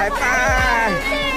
拜拜。